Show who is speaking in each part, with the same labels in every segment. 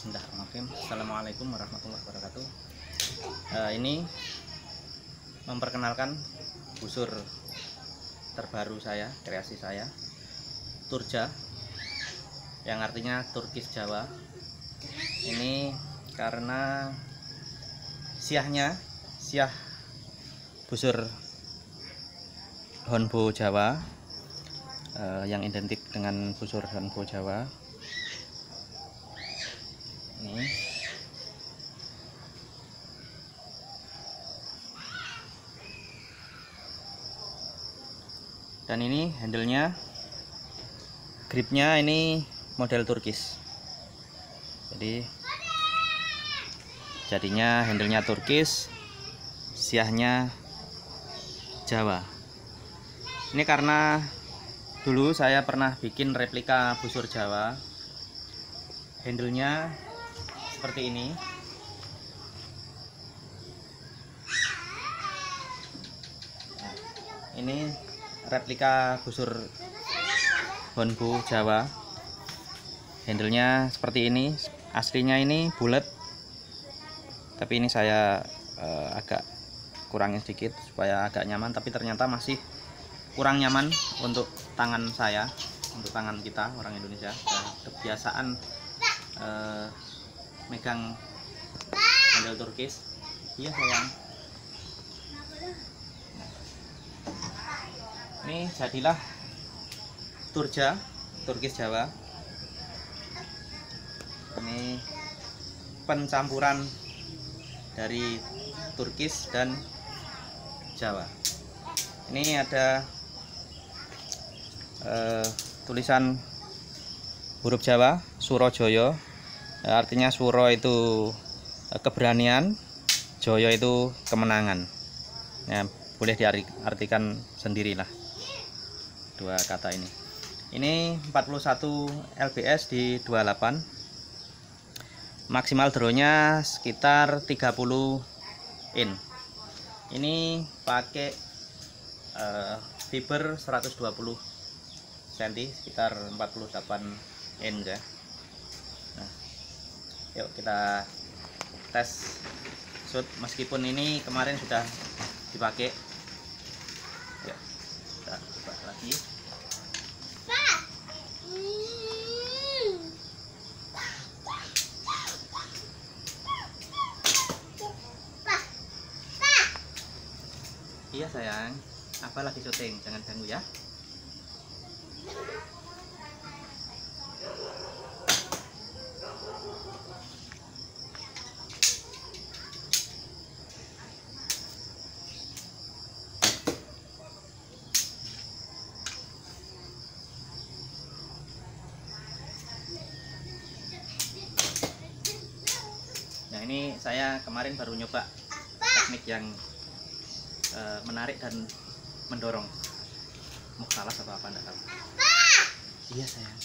Speaker 1: Assalamualaikum warahmatullahi wabarakatuh. Eh, ini memperkenalkan busur terbaru saya, kreasi saya, Turja, yang artinya Turkis Jawa. Ini karena siahnya, siah busur Honbo Jawa eh, yang identik dengan busur Honbo Jawa ini dan ini handlenya gripnya ini model turkis jadi jadinya handlenya turkis siahnya Jawa. Ini karena dulu saya pernah bikin replika busur Jawa. Handlenya seperti ini. Ini replika busur Honbu Jawa. Handlenya seperti ini. Aslinya ini bulat. Tapi ini saya eh, agak kurangin sedikit supaya agak nyaman. Tapi ternyata masih kurang nyaman untuk tangan saya untuk tangan kita orang Indonesia. Kebiasaan eh, megang handle turkis iya sayang ini jadilah turja turkis jawa. Ini pencampuran dari turkis dan jawa. Ini ada eh, tulisan huruf jawa surojoyo. Eh, artinya suro itu eh, keberanian joyo itu kemenangan. Ya boleh diartikan sendirilah dua kata ini. Ini 41 lbs di 28 maksimal drawnya sekitar 30 in. Ini pakai uh, fiber 120 cm sekitar 48 in ya yuk kita tes shoot. Meskipun ini kemarin sudah dipakai yuk kita coba lagi iya sayang. Apa lagi syuting? Jangan ganggu ya. Nah ini saya kemarin baru nyoba teknik yang uh, menarik dan mendorong. Mau salah atau apa enggak tahu. Iya sayang.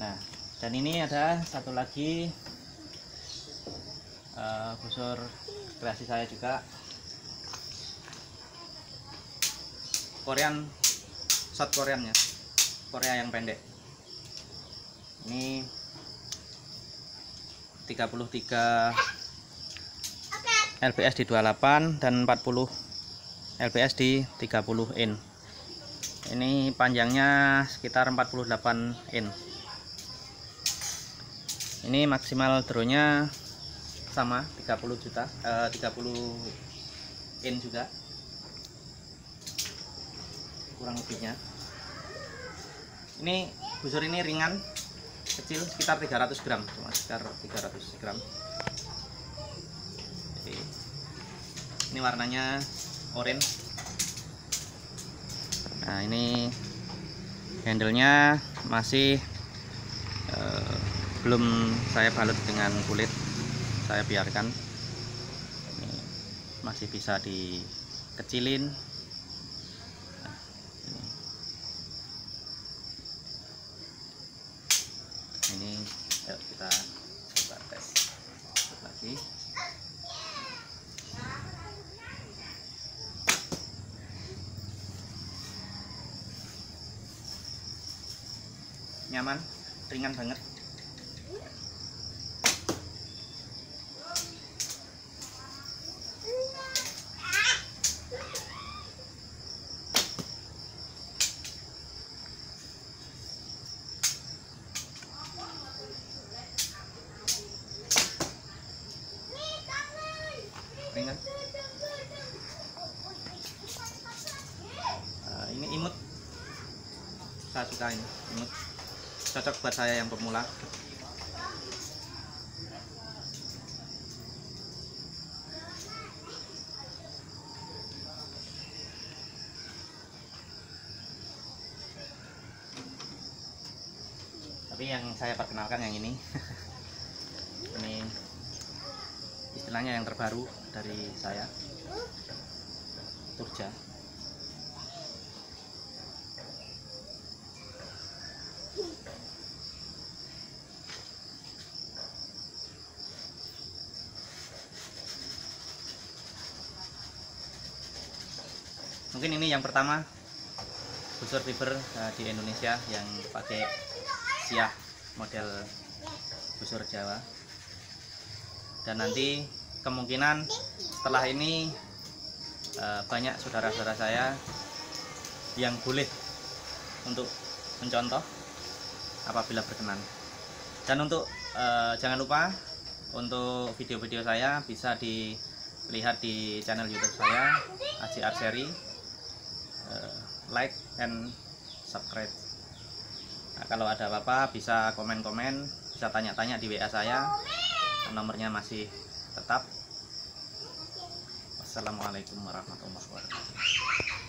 Speaker 1: Nah dan ini ada satu lagi uh, busur kreasi saya juga Korean shot Koreannya Korea yang pendek ini 33 lbs di 28 dan 40 lbs di 30 in ini panjangnya sekitar 48 in ini maksimal drawnya sama 30 juta eh, 30 in juga. Kurang lebihnya. Ini busur ini ringan kecil sekitar 300 gram cuma sekitar 300 gram jadi ini warnanya orange. Nah ini handlenya masih eh, belum saya balut dengan kulit. Saya biarkan. Ini masih bisa dikecilin. Nah, ini. kita coba tes lagi nyaman ringan banget. Ringan. Ah, ini imut. Saya suka ini imut cocok buat saya yang pemula. Tapi yang saya perkenalkan yang ini. Ini istilahnya yang terbaru dari saya. Turja mungkin ini yang pertama busur fiber eh, di Indonesia yang pakai siah model busur Jawa. Dan nanti kemungkinan setelah ini eh, banyak saudara-saudara saya yang boleh untuk mencontoh apabila berkenan. Dan untuk eh, jangan lupa untuk video-video saya bisa dilihat di channel YouTube saya Aji Arseri. Eh, like and subscribe Nah, kalau ada apa-apa bisa komen-komen, bisa tanya-tanya di WA saya. Nomornya masih tetap. Wassalamualaikum warahmatullahi wabarakatuh.